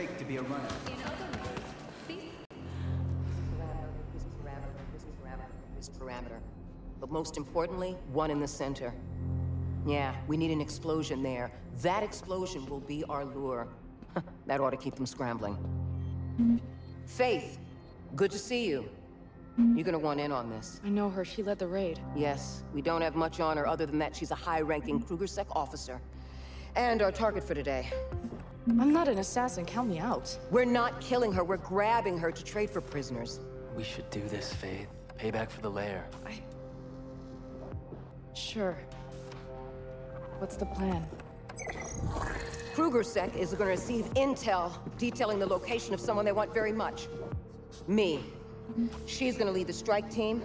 take to be a runner? This parameter, this parameter, this parameter. But most importantly, one in the center. Yeah, we need an explosion there. That explosion will be our lure. that ought to keep them scrambling. Faith, good to see you. You're gonna want in on this. I know her. She led the raid. Yes, we don't have much on her other than that she's a high-ranking KrugerSec officer. And our target for today. I'm not an assassin. Count me out. We're not killing her, we're grabbing her to trade for prisoners. We should do this, Faith. Payback for the lair. I... Sure. What's the plan? KrugerSec is gonna receive intel detailing the location of someone they want very much. Me. She's gonna lead the strike team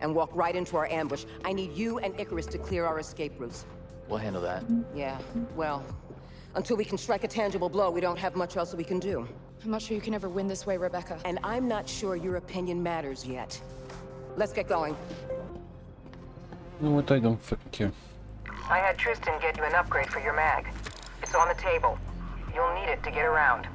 and walk right into our ambush. I need you and Icarus to clear our escape routes. We'll handle that. Yeah, well, until we can strike a tangible blow, we don't have much else we can do. I'm not sure you can ever win this way, Rebecca. And I'm not sure your opinion matters yet. Let's get going. You know what? I don't fucking care. I had Tristan get you an upgrade for your mag. It's on the table. You'll need it to get around.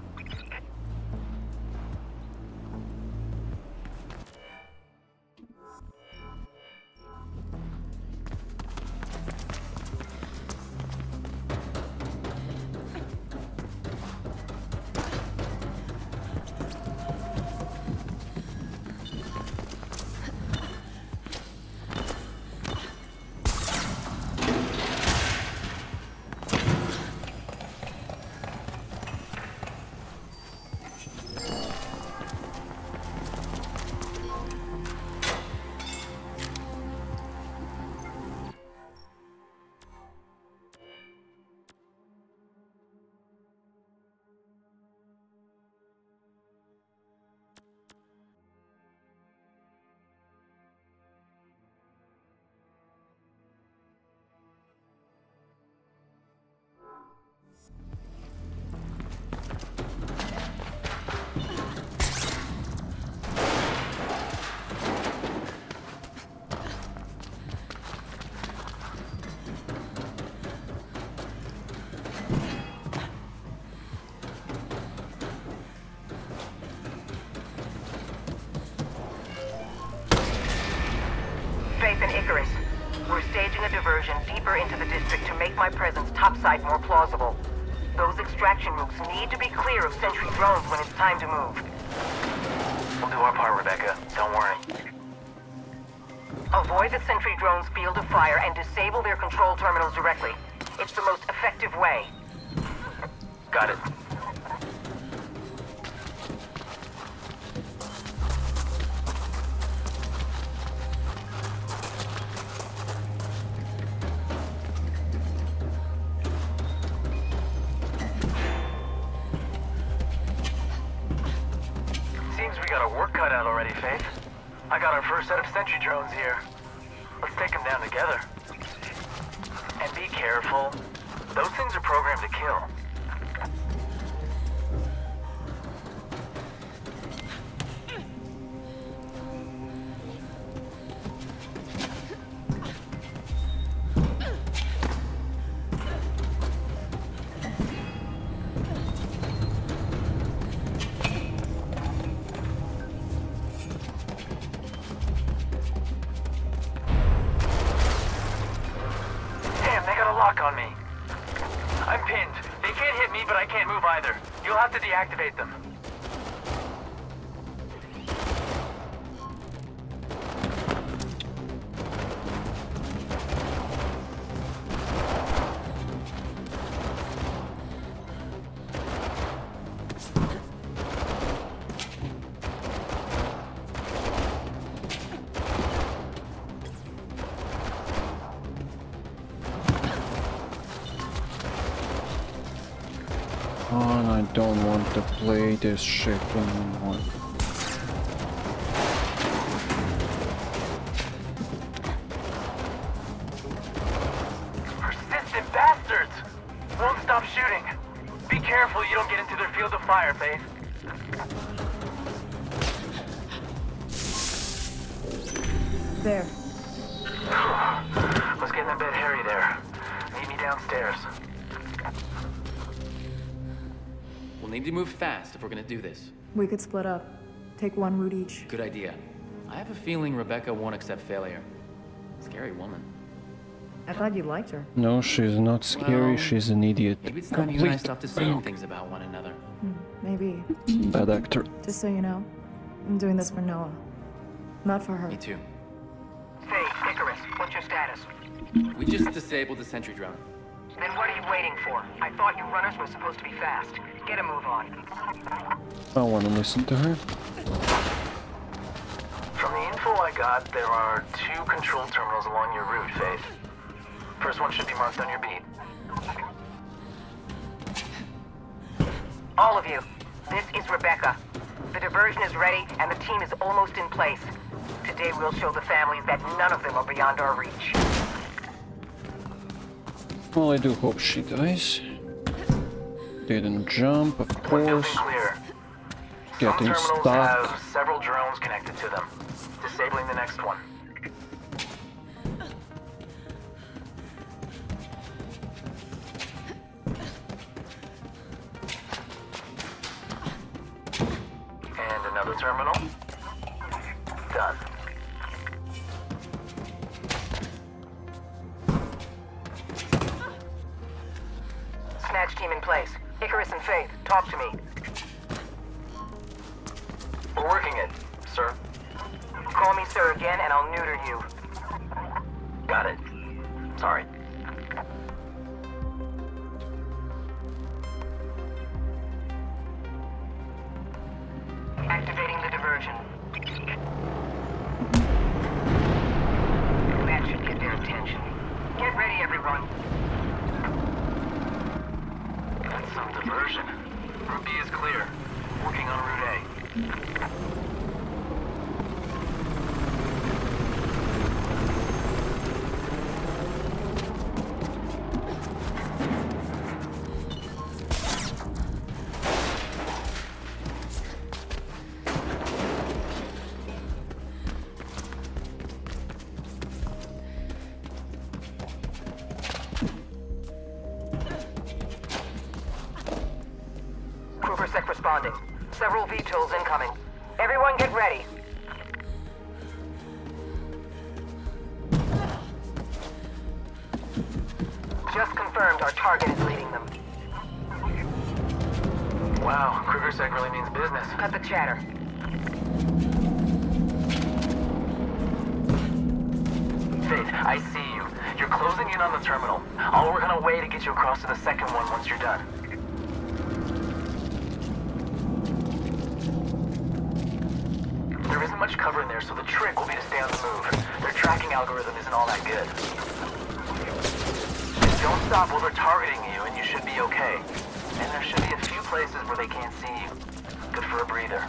Into the district to make my presence topside more plausible. Those extraction routes need to be clear of sentry drones when it's time to move. We'll do our part, Rebecca. Don't worry. Avoid the sentry drones' field of fire and disable their control terminals directly. It's the most effective way. Got it. Got our work cut out already, Faith. I got our first set of sentry drones here. Let's take them down together. And be careful. Those things are programmed to kill. You'll don't want to play this shit anymore. Persistent bastards! Won't stop shooting. Be careful you don't get into their field of fire, Faith. There. Was getting a bit hairy there. Meet me downstairs. We'll need to move fast if we're gonna do this. We could split up. Take one route each. Good idea. I have a feeling Rebecca won't accept failure. Scary woman. I thought you liked her. No, she's not scary, Well, she's an idiot. Maybe it's time you and I Complete stopped things about one another. Hmm, maybe. bad actor. Just so you know, I'm doing this for Noah. Not for her. Me too. Faith, Icarus, what's your status? We just disabled the sentry drone. Then what are you waiting for? I thought you runners were supposed to be fast. Get a move on. I wanna listen to her. From the info I got, there are two control terminals along your route, Faith. First one should be marked on your beat. All of you, this is Rebecca. The diversion is ready, and the team is almost in place. Today we'll show the families that none of them are beyond our reach. Well, I do hope she dies. Didn't jump, of course. clear. Getting stuck. have several drones connected to them. Disabling the next one. And another terminal. Done. And I'll neuter you. Got it. Sorry. Activating the diversion. That should get their attention. Get ready, everyone. That's some diversion. Route B is clear. Working on Route A. responding. Several VTOLs incoming. Everyone get ready. Just confirmed our target is leading them. Wow, KrugerSec really means business. Cut the chatter. Faith, I see you. You're closing in on the terminal. I'll work on a way to get you across to the second one once you're done. There isn't much cover in there, so the trick will be to stay on the move. Their tracking algorithm isn't all that good. Don't stop while they're targeting you, and you should be okay. And there should be a few places where they can't see you. Good for a breather.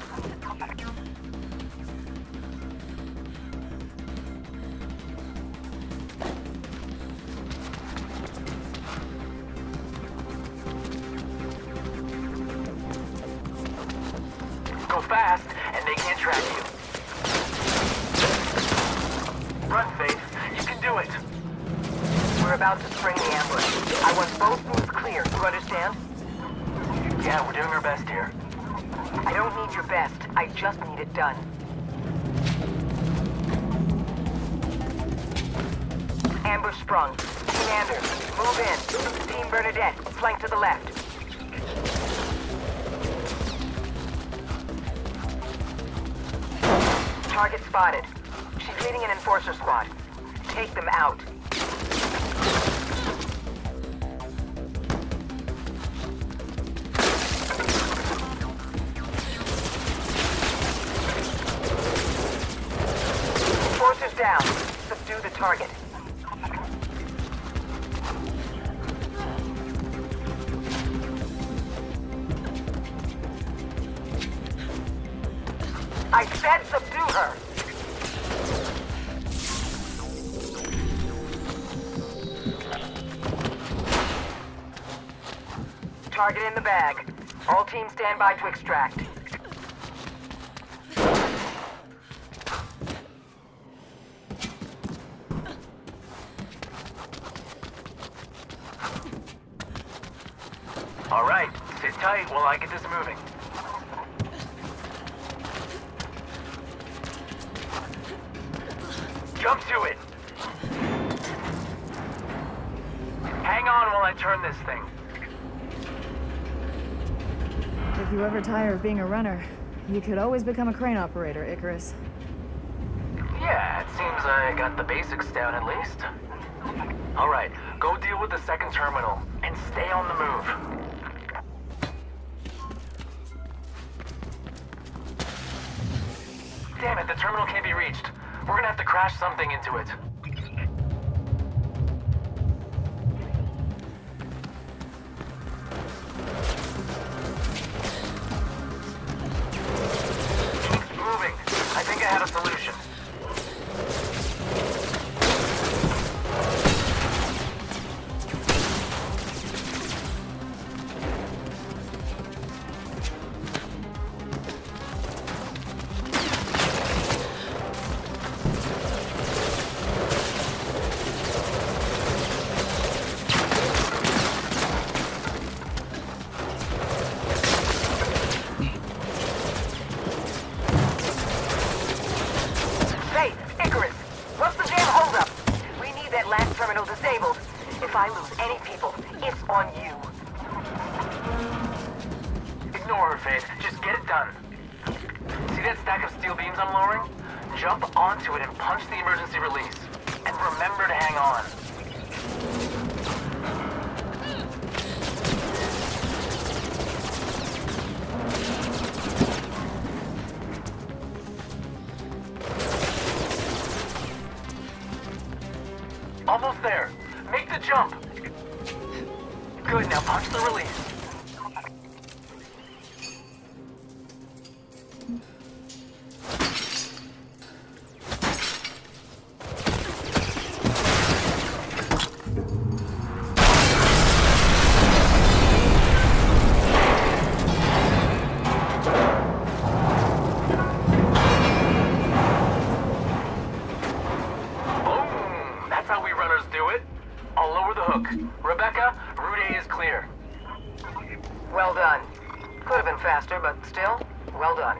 Best. I just need it done. Ambush sprung. Commanders, move in. Team Bernadette, flank to the left. Target spotted. She's leading an enforcer squad. Take them out. Down. Subdue the target. I said subdue her. Target in the bag. All teams stand by to extract. All right, sit tight while I get this moving. Jump to it! Hang on while I turn this thing. If you ever tire of being a runner, you could always become a crane operator, Icarus. Yeah, it seems I got the basics down at least. Alright, go deal with the second terminal, and stay on the move. Damn it, the terminal can't be reached. We're gonna have to crash something into it. Emergency release. And remember to hang on. Almost there. Make the jump. Good, now punch the release. Could been faster, but still, well done.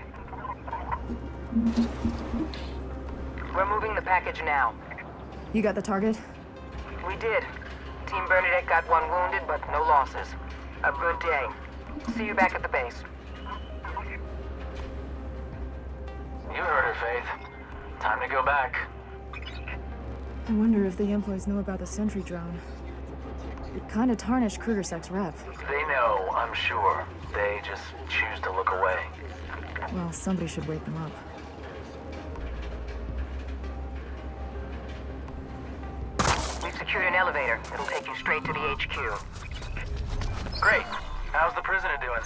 We're moving the package now. You got the target? We did. Team Bernadette got one wounded, but no losses. A good day. See you back at the base. You heard her, Faith. Time to go back. I wonder if the employees know about the sentry drone. It kinda tarnished KrugerSec's rep. They know, I'm sure. They just choose to look away. Well, somebody should wake them up. We've secured an elevator. It'll take you straight to the HQ. Great. How's the prisoner doing?